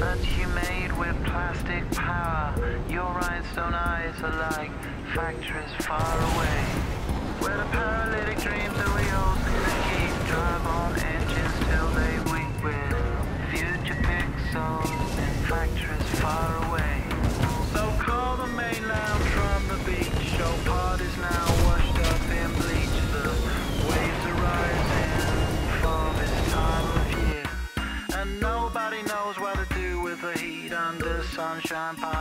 And you made with plastic power. Your rhinestone eyes are like factories far away. Where the paralytic dreams the wheels that keep drive on engines till they weep with future pixels in factories far away. So call the mainland from the beach. Show parties now. Nobody knows what to do with the heat under sunshine pot.